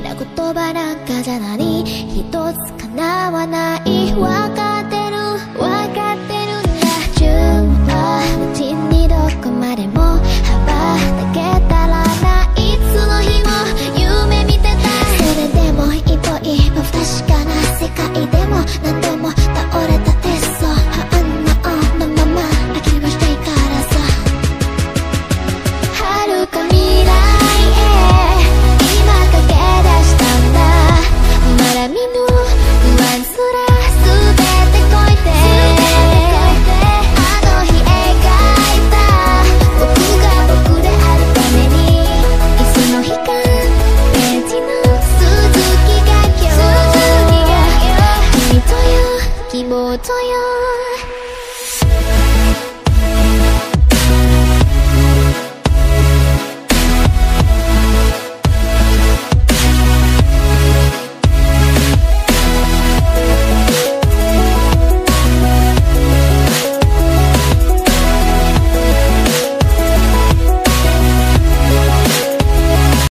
な言葉なんかじゃない。一つ叶わない。わか希望とよ。